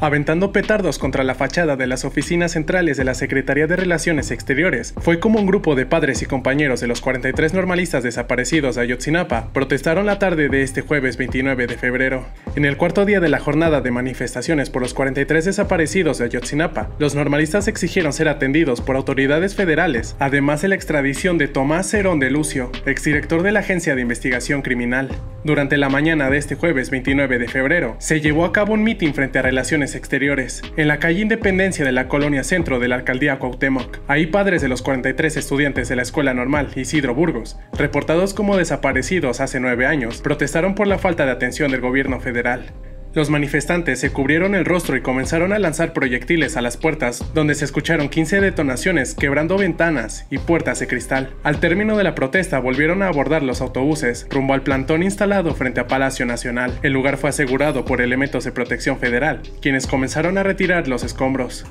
aventando petardos contra la fachada de las oficinas centrales de la Secretaría de Relaciones Exteriores. Fue como un grupo de padres y compañeros de los 43 normalistas desaparecidos de Ayotzinapa protestaron la tarde de este jueves 29 de febrero. En el cuarto día de la jornada de manifestaciones por los 43 desaparecidos de Ayotzinapa, los normalistas exigieron ser atendidos por autoridades federales, además de la extradición de Tomás Cerón de Lucio, exdirector de la Agencia de Investigación Criminal. Durante la mañana de este jueves 29 de febrero, se llevó a cabo un mitin frente a Relaciones Exteriores, en la calle Independencia de la colonia centro de la alcaldía Cuauhtémoc. Ahí padres de los 43 estudiantes de la Escuela Normal Isidro Burgos, reportados como desaparecidos hace nueve años, protestaron por la falta de atención del gobierno federal. Los manifestantes se cubrieron el rostro y comenzaron a lanzar proyectiles a las puertas, donde se escucharon 15 detonaciones quebrando ventanas y puertas de cristal. Al término de la protesta volvieron a abordar los autobuses rumbo al plantón instalado frente a Palacio Nacional. El lugar fue asegurado por elementos de protección federal, quienes comenzaron a retirar los escombros.